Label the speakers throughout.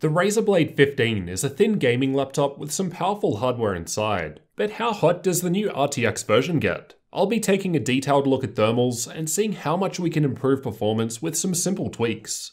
Speaker 1: The Razer Blade 15 is a thin gaming laptop with some powerful hardware inside, but how hot does the new RTX version get? I'll be taking a detailed look at thermals and seeing how much we can improve performance with some simple tweaks.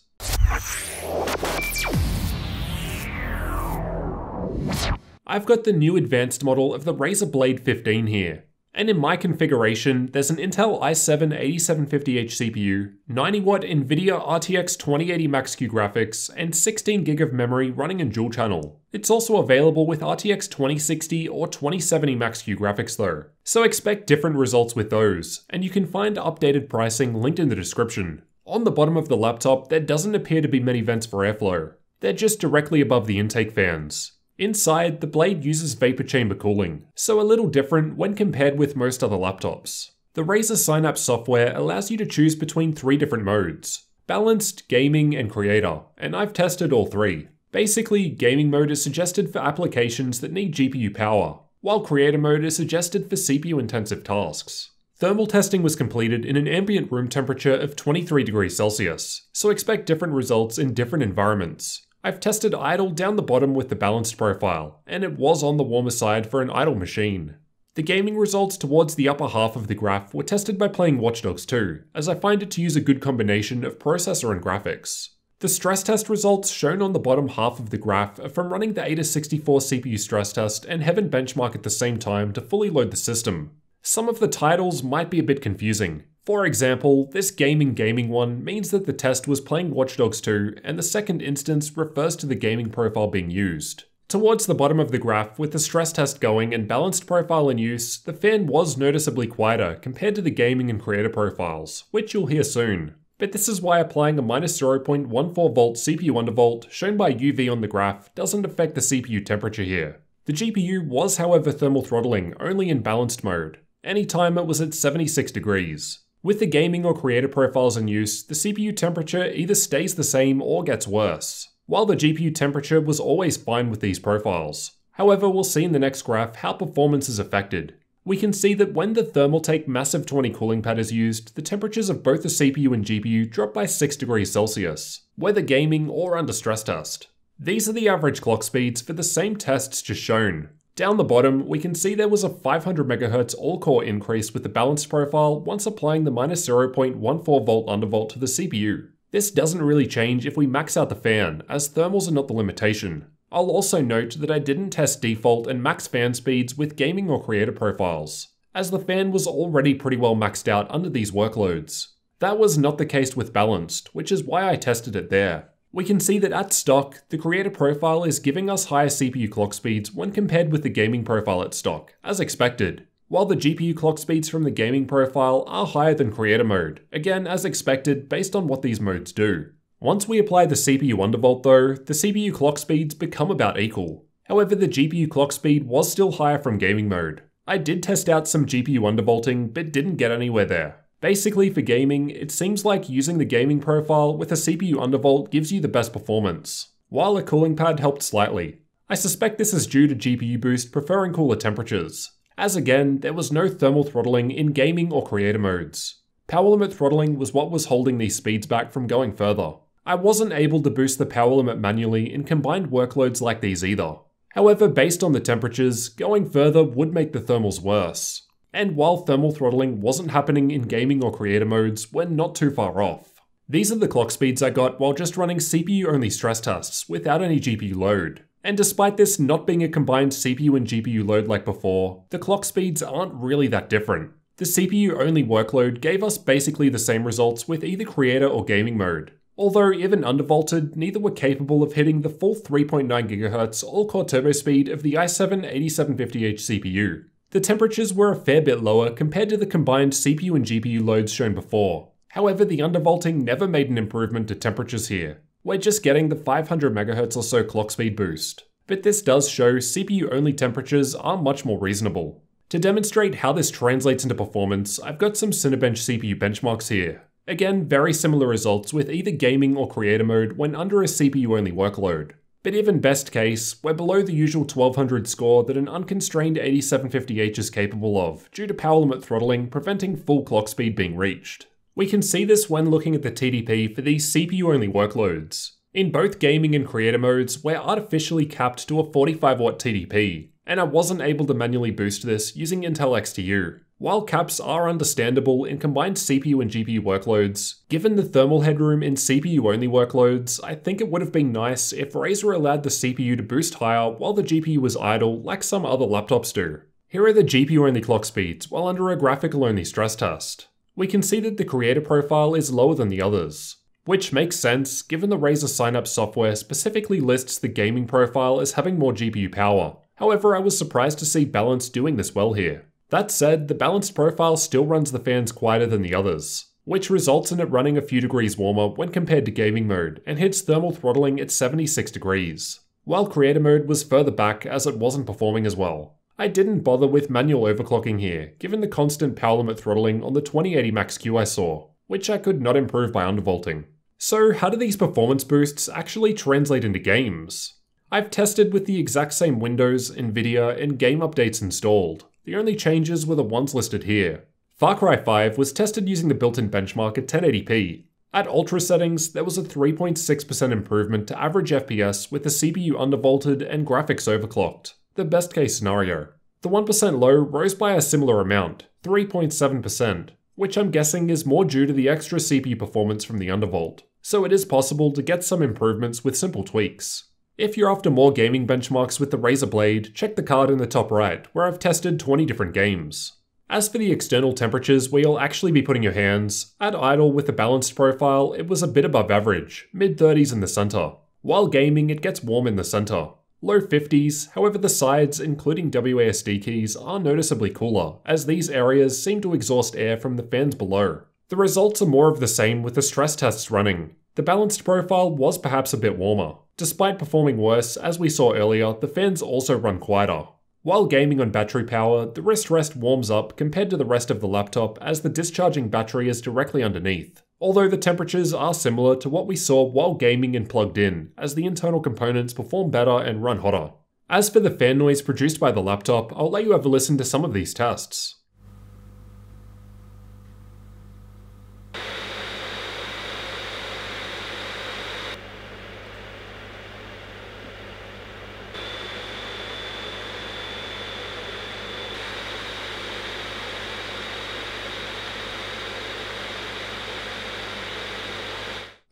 Speaker 1: I've got the new advanced model of the Razer Blade 15 here. And in my configuration, there's an Intel i7-8750H CPU, 90W NVIDIA RTX 2080 Max-Q graphics, and 16GB of memory running in dual channel. It's also available with RTX 2060 or 2070 Max-Q graphics though, so expect different results with those, and you can find updated pricing linked in the description. On the bottom of the laptop, there doesn't appear to be many vents for airflow. They're just directly above the intake fans. Inside, the blade uses vapor chamber cooling, so a little different when compared with most other laptops. The Razer Synapse software allows you to choose between three different modes, balanced, gaming, and creator, and I've tested all three. Basically, gaming mode is suggested for applications that need GPU power, while creator mode is suggested for CPU intensive tasks. Thermal testing was completed in an ambient room temperature of 23 degrees Celsius, so expect different results in different environments. I've tested idle down the bottom with the balanced profile, and it was on the warmer side for an idle machine. The gaming results towards the upper half of the graph were tested by playing Watch Dogs 2, as I find it to use a good combination of processor and graphics. The stress test results shown on the bottom half of the graph are from running the AIDA64 CPU stress test and Heaven benchmark at the same time to fully load the system. Some of the titles might be a bit confusing, for example, this gaming gaming one means that the test was playing Watch Dogs 2 and the second instance refers to the gaming profile being used. Towards the bottom of the graph, with the stress test going and balanced profile in use, the fan was noticeably quieter compared to the gaming and creator profiles, which you'll hear soon. But this is why applying a minus 0.14 volt CPU undervolt shown by UV on the graph doesn't affect the CPU temperature here. The GPU was however thermal throttling only in balanced mode, anytime it was at 76 degrees. With the gaming or creator profiles in use, the CPU temperature either stays the same or gets worse, while the GPU temperature was always fine with these profiles. However, we'll see in the next graph how performance is affected. We can see that when the Thermaltake Massive 20 cooling pad is used, the temperatures of both the CPU and GPU drop by 6 degrees Celsius, whether gaming or under stress test. These are the average clock speeds for the same tests just shown, down the bottom, we can see there was a 500 MHz all-core increase with the balanced profile once applying the minus 0.14 volt undervolt to the CPU. This doesn't really change if we max out the fan, as thermals are not the limitation. I'll also note that I didn't test default and max fan speeds with gaming or creator profiles, as the fan was already pretty well maxed out under these workloads. That was not the case with balanced, which is why I tested it there we can see that at stock, the creator profile is giving us higher CPU clock speeds when compared with the gaming profile at stock, as expected. While the GPU clock speeds from the gaming profile are higher than creator mode, again as expected based on what these modes do. Once we apply the CPU undervolt though, the CPU clock speeds become about equal. However, the GPU clock speed was still higher from gaming mode. I did test out some GPU undervolting, but didn't get anywhere there. Basically for gaming, it seems like using the gaming profile with a CPU undervolt gives you the best performance, while a cooling pad helped slightly. I suspect this is due to GPU boost preferring cooler temperatures, as again, there was no thermal throttling in gaming or creator modes. Power limit throttling was what was holding these speeds back from going further. I wasn't able to boost the power limit manually in combined workloads like these either. However, based on the temperatures, going further would make the thermals worse and while thermal throttling wasn't happening in gaming or creator modes, we're not too far off. These are the clock speeds I got while just running CPU only stress tests without any GPU load. And despite this not being a combined CPU and GPU load like before, the clock speeds aren't really that different. The CPU only workload gave us basically the same results with either creator or gaming mode. Although even undervolted, neither were capable of hitting the full 3.9 GHz all-core turbo speed of the i7-8750H CPU. The temperatures were a fair bit lower compared to the combined CPU and GPU loads shown before. However, the undervolting never made an improvement to temperatures here. We're just getting the 500 MHz or so clock speed boost. But this does show CPU only temperatures are much more reasonable. To demonstrate how this translates into performance, I've got some Cinebench CPU benchmarks here. Again, very similar results with either gaming or creator mode when under a CPU only workload. But even best case, we're below the usual 1200 score that an unconstrained 8750H is capable of, due to power limit throttling preventing full clock speed being reached. We can see this when looking at the TDP for these CPU-only workloads. In both gaming and creator modes, we're artificially capped to a 45 watt TDP, and I wasn't able to manually boost this using Intel XTU. While caps are understandable in combined CPU and GPU workloads, given the thermal headroom in CPU only workloads, I think it would have been nice if Razer allowed the CPU to boost higher while the GPU was idle like some other laptops do. Here are the GPU only clock speeds while under a graphical only stress test. We can see that the creator profile is lower than the others, which makes sense given the Razer Synapse software specifically lists the gaming profile as having more GPU power. However, I was surprised to see Balance doing this well here. That said, the balanced profile still runs the fans quieter than the others, which results in it running a few degrees warmer when compared to gaming mode and hits thermal throttling at 76 degrees, while creator mode was further back as it wasn't performing as well. I didn't bother with manual overclocking here, given the constant power limit throttling on the 2080 Max Q I saw, which I could not improve by undervolting. So how do these performance boosts actually translate into games? I've tested with the exact same Windows, Nvidia, and game updates installed, the only changes were the ones listed here. Far Cry 5 was tested using the built-in benchmark at 1080p. At ultra settings, there was a 3.6% improvement to average FPS with the CPU undervolted and graphics overclocked, the best case scenario. The 1% low rose by a similar amount, 3.7%, which I'm guessing is more due to the extra CPU performance from the undervolt, so it is possible to get some improvements with simple tweaks. If you're after more gaming benchmarks with the Razer Blade, check the card in the top right, where I've tested 20 different games. As for the external temperatures where you'll actually be putting your hands, at idle with a balanced profile, it was a bit above average, mid 30s in the center. While gaming, it gets warm in the center. Low 50s, however the sides, including WASD keys, are noticeably cooler, as these areas seem to exhaust air from the fans below. The results are more of the same with the stress tests running. The balanced profile was perhaps a bit warmer, Despite performing worse, as we saw earlier, the fans also run quieter. While gaming on battery power, the wrist rest warms up compared to the rest of the laptop as the discharging battery is directly underneath. Although the temperatures are similar to what we saw while gaming and plugged in, as the internal components perform better and run hotter. As for the fan noise produced by the laptop, I'll let you have a listen to some of these tests.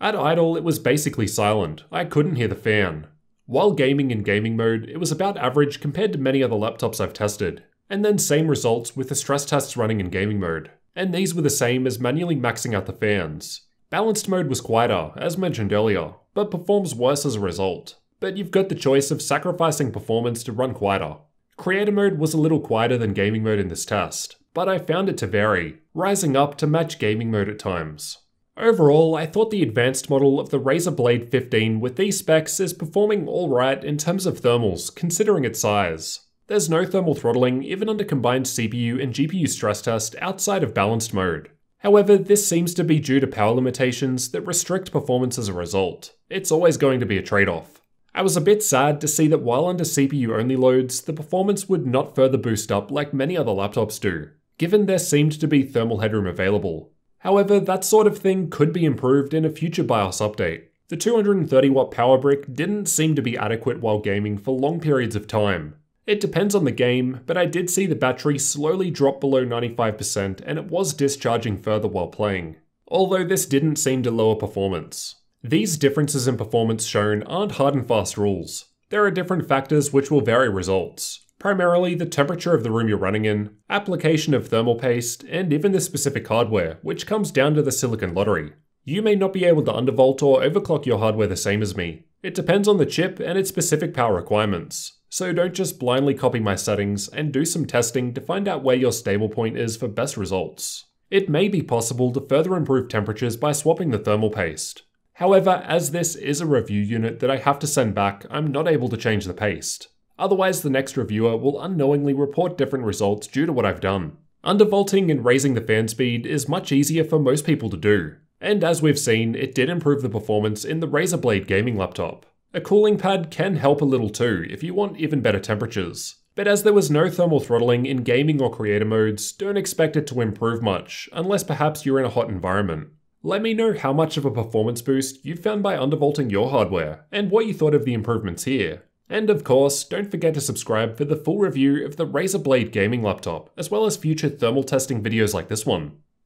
Speaker 1: At idle, it was basically silent. I couldn't hear the fan. While gaming in gaming mode, it was about average compared to many other laptops I've tested. And then same results with the stress tests running in gaming mode. And these were the same as manually maxing out the fans. Balanced mode was quieter, as mentioned earlier, but performs worse as a result. But you've got the choice of sacrificing performance to run quieter. Creator mode was a little quieter than gaming mode in this test, but I found it to vary, rising up to match gaming mode at times. Overall, I thought the advanced model of the Razer Blade 15 with these specs is performing alright in terms of thermals, considering its size. There's no thermal throttling even under combined CPU and GPU stress test outside of balanced mode. However, this seems to be due to power limitations that restrict performance as a result. It's always going to be a trade-off. I was a bit sad to see that while under CPU only loads, the performance would not further boost up like many other laptops do, given there seemed to be thermal headroom available. However, that sort of thing could be improved in a future BIOS update. The 230 watt power brick didn't seem to be adequate while gaming for long periods of time. It depends on the game, but I did see the battery slowly drop below 95% and it was discharging further while playing. Although this didn't seem to lower performance. These differences in performance shown aren't hard and fast rules. There are different factors which will vary results primarily the temperature of the room you're running in, application of thermal paste, and even the specific hardware, which comes down to the silicon lottery. You may not be able to undervolt or overclock your hardware the same as me. It depends on the chip and its specific power requirements. So don't just blindly copy my settings and do some testing to find out where your stable point is for best results. It may be possible to further improve temperatures by swapping the thermal paste. However, as this is a review unit that I have to send back, I'm not able to change the paste. Otherwise, the next reviewer will unknowingly report different results due to what I've done. Undervolting and raising the fan speed is much easier for most people to do, and as we've seen, it did improve the performance in the Razer Blade gaming laptop. A cooling pad can help a little too if you want even better temperatures. But as there was no thermal throttling in gaming or creator modes, don't expect it to improve much, unless perhaps you're in a hot environment. Let me know how much of a performance boost you found by undervolting your hardware, and what you thought of the improvements here. And of course, don't forget to subscribe for the full review of the Razer Blade gaming laptop, as well as future thermal testing videos like this one.